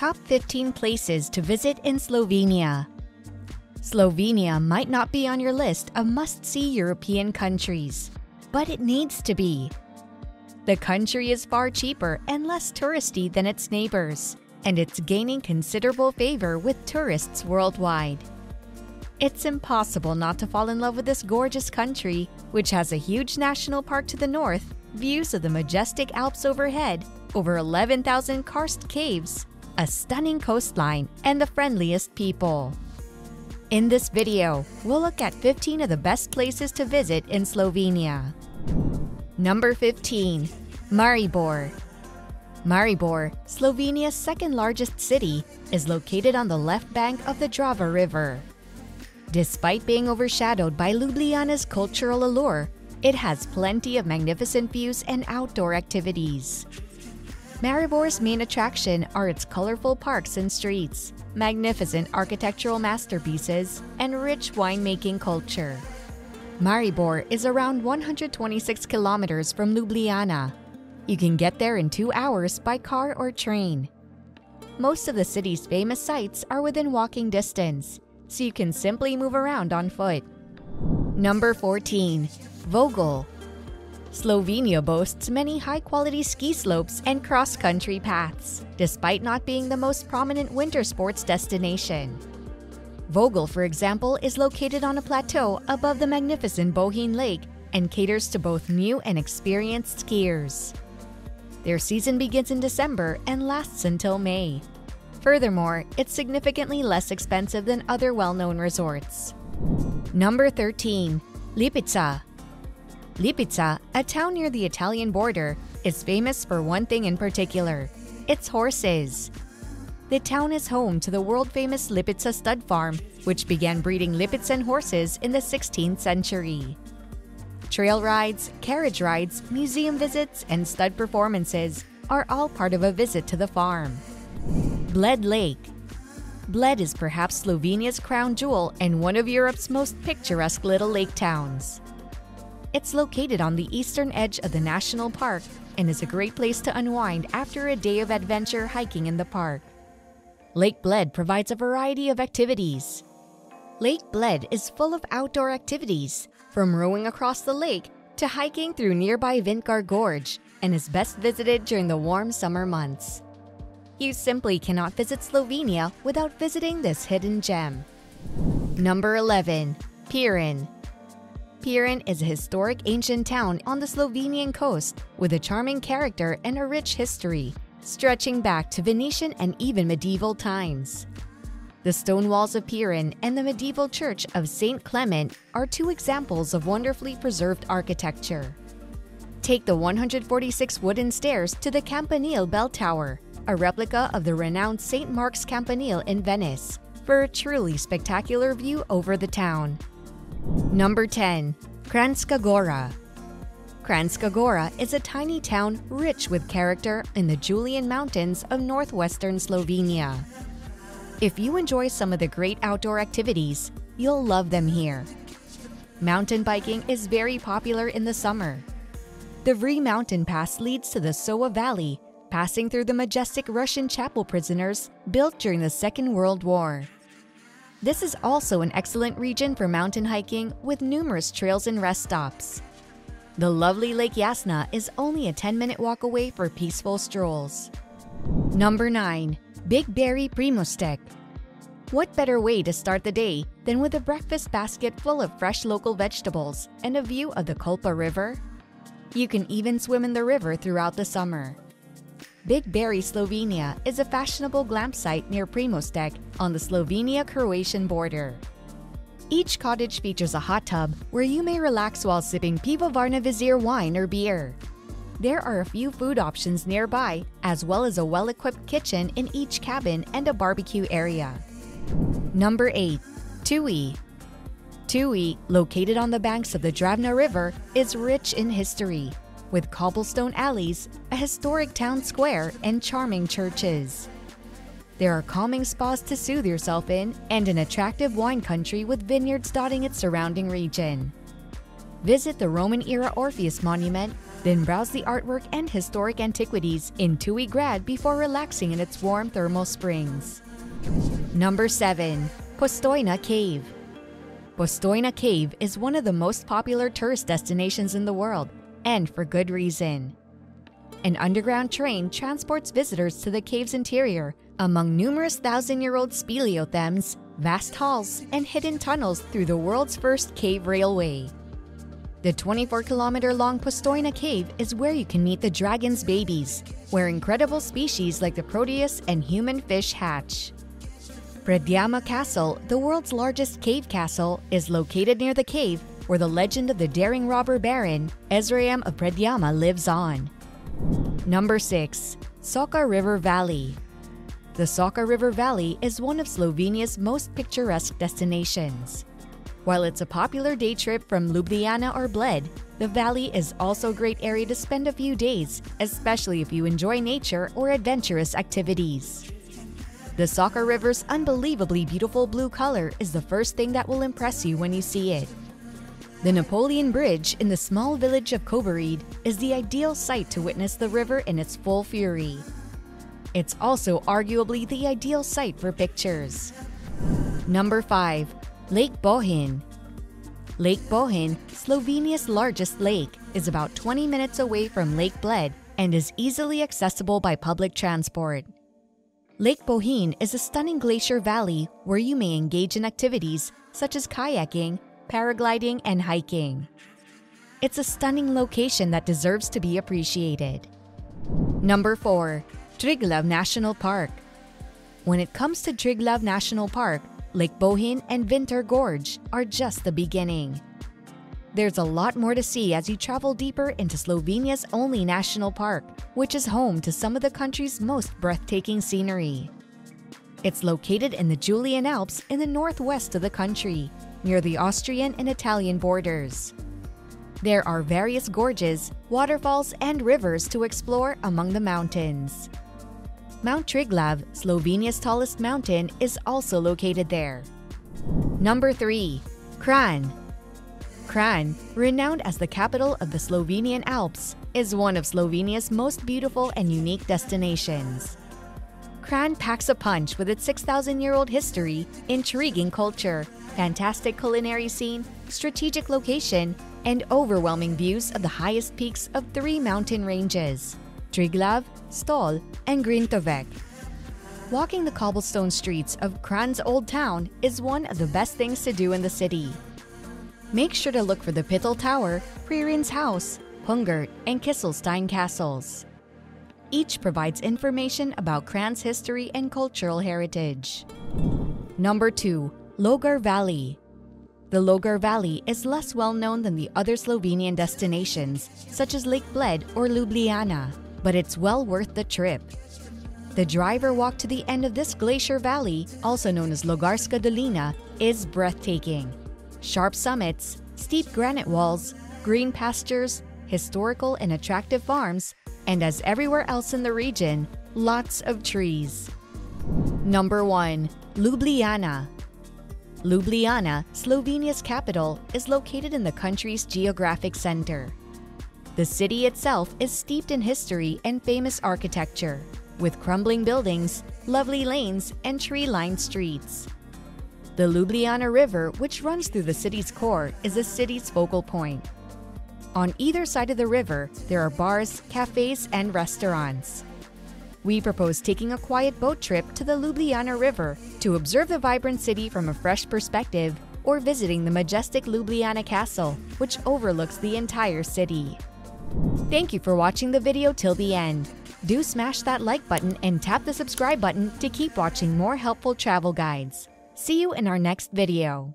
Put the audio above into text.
Top 15 places to visit in Slovenia. Slovenia might not be on your list of must see European countries, but it needs to be. The country is far cheaper and less touristy than its neighbors, and it's gaining considerable favor with tourists worldwide. It's impossible not to fall in love with this gorgeous country, which has a huge national park to the north, views of the majestic Alps overhead, over 11,000 karst caves, a stunning coastline, and the friendliest people. In this video, we'll look at 15 of the best places to visit in Slovenia. Number 15. Maribor. Maribor, Slovenia's second largest city, is located on the left bank of the Drava River. Despite being overshadowed by Ljubljana's cultural allure, it has plenty of magnificent views and outdoor activities. Maribor's main attraction are its colorful parks and streets, magnificent architectural masterpieces, and rich winemaking culture. Maribor is around 126 kilometers from Ljubljana. You can get there in two hours by car or train. Most of the city's famous sites are within walking distance, so you can simply move around on foot. Number 14. Vogel Slovenia boasts many high-quality ski slopes and cross-country paths, despite not being the most prominent winter sports destination. Vogel, for example, is located on a plateau above the magnificent Bohinj Lake and caters to both new and experienced skiers. Their season begins in December and lasts until May. Furthermore, it's significantly less expensive than other well-known resorts. Number 13. Lipica Lipica, a town near the Italian border, is famous for one thing in particular its horses. The town is home to the world famous Lipica stud farm, which began breeding Lipizan horses in the 16th century. Trail rides, carriage rides, museum visits, and stud performances are all part of a visit to the farm. Bled Lake Bled is perhaps Slovenia's crown jewel and one of Europe's most picturesque little lake towns. It's located on the eastern edge of the national park and is a great place to unwind after a day of adventure hiking in the park. Lake Bled provides a variety of activities. Lake Bled is full of outdoor activities, from rowing across the lake to hiking through nearby Vintgar Gorge, and is best visited during the warm summer months. You simply cannot visit Slovenia without visiting this hidden gem. Number 11. Piran Piran is a historic ancient town on the Slovenian coast with a charming character and a rich history, stretching back to Venetian and even medieval times. The stone walls of Piran and the medieval church of St. Clement are two examples of wonderfully preserved architecture. Take the 146 wooden stairs to the Campanile Bell Tower, a replica of the renowned St. Mark's Campanile in Venice, for a truly spectacular view over the town. Number 10. Kranjska Gora Gora is a tiny town rich with character in the Julian Mountains of northwestern Slovenia. If you enjoy some of the great outdoor activities, you'll love them here. Mountain biking is very popular in the summer. The Vri mountain pass leads to the Soca Valley, passing through the majestic Russian chapel prisoners built during the Second World War. This is also an excellent region for mountain hiking with numerous trails and rest stops. The lovely Lake Jasna is only a 10 minute walk away for peaceful strolls. Number 9. Big Berry Primostek. What better way to start the day than with a breakfast basket full of fresh local vegetables and a view of the Kolpa River? You can even swim in the river throughout the summer. Big Berry, Slovenia is a fashionable glam site near Primostek on the Slovenia-Croatian border. Each cottage features a hot tub where you may relax while sipping Pivovarna Vizir wine or beer. There are a few food options nearby, as well as a well-equipped kitchen in each cabin and a barbecue area. Number 8. Ptuj Ptuj, located on the banks of the Dravna River, is rich in history with cobblestone alleys, a historic town square, and charming churches. There are calming spas to soothe yourself in and an attractive wine country with vineyards dotting its surrounding region. Visit the Roman-era Orpheus Monument, Then browse the artwork and historic antiquities in Ptuj Grad before relaxing in its warm thermal springs. Number 7. Postojna Cave Postojna Cave is one of the most popular tourist destinations in the world, and for good reason. An underground train transports visitors to the cave's interior among numerous thousand year old speleothems, vast halls, and hidden tunnels through the world's first cave railway. The 24 kilometer long Postojna Cave is where you can meet the dragon's babies, where incredible species like the Proteus and human fish hatch. Predjama Castle, the world's largest cave castle, is located near the cave where the legend of the daring robber baron, Ezraim of Predjama, lives on. Number 6. Soca River Valley The Soca River Valley is one of Slovenia's most picturesque destinations. While it's a popular day trip from Ljubljana or Bled, the valley is also a great area to spend a few days, especially if you enjoy nature or adventurous activities. The Soca River's unbelievably beautiful blue color is the first thing that will impress you when you see it. The Napoleon Bridge in the small village of Kobarid is the ideal site to witness the river in its full fury. It's also arguably the ideal site for pictures. Number 5. Lake Bohinj. Lake Bohinj, Slovenia's largest lake, is about 20 minutes away from Lake Bled and is easily accessible by public transport. Lake Bohinj is a stunning glacier valley where you may engage in activities such as kayaking, paragliding, and hiking. It's a stunning location that deserves to be appreciated. Number 4. Triglav National Park. When it comes to Triglav National Park, Lake Bohinj and Vintgar Gorge are just the beginning. There's a lot more to see as you travel deeper into Slovenia's only national park, which is home to some of the country's most breathtaking scenery. It's located in the Julian Alps in the northwest of the country, near the Austrian and Italian borders. There are various gorges, waterfalls, and rivers to explore among the mountains. Mount Triglav, Slovenia's tallest mountain, is also located there. Number 3. Kranj Kranj, renowned as the capital of the Slovenian Alps, is one of Slovenia's most beautiful and unique destinations. Kranj packs a punch with its 6,000-year-old history, intriguing culture, fantastic culinary scene, strategic location, and overwhelming views of the highest peaks of three mountain ranges. Triglav, Stol, and Grintovec. Walking the cobblestone streets of Kranj's Old Town is one of the best things to do in the city. Make sure to look for the Pittel Tower, Pririn's House, Pungert, and Khislstein castles. Each provides information about Kranj's history and cultural heritage. Number 2. Logar Valley The Logar Valley is less well known than the other Slovenian destinations, such as Lake Bled or Ljubljana but it's well worth the trip. The driver walk to the end of this glacier valley, also known as Logarska Dolina, is breathtaking. Sharp summits, steep granite walls, green pastures, historical and attractive farms, and as everywhere else in the region, lots of trees. Number 1. Ljubljana Ljubljana, Slovenia's capital, is located in the country's geographic center. The city itself is steeped in history and famous architecture, with crumbling buildings, lovely lanes, and tree lined streets. The Ljubljana River, which runs through the city's core, is the city's focal point. On either side of the river, there are bars, cafes, and restaurants. We propose taking a quiet boat trip to the Ljubljana River to observe the vibrant city from a fresh perspective or visiting the majestic Ljubljana Castle, which overlooks the entire city. Thank you for watching the video till the end. Do smash that like button and tap the subscribe button to keep watching more helpful travel guides. See you in our next video.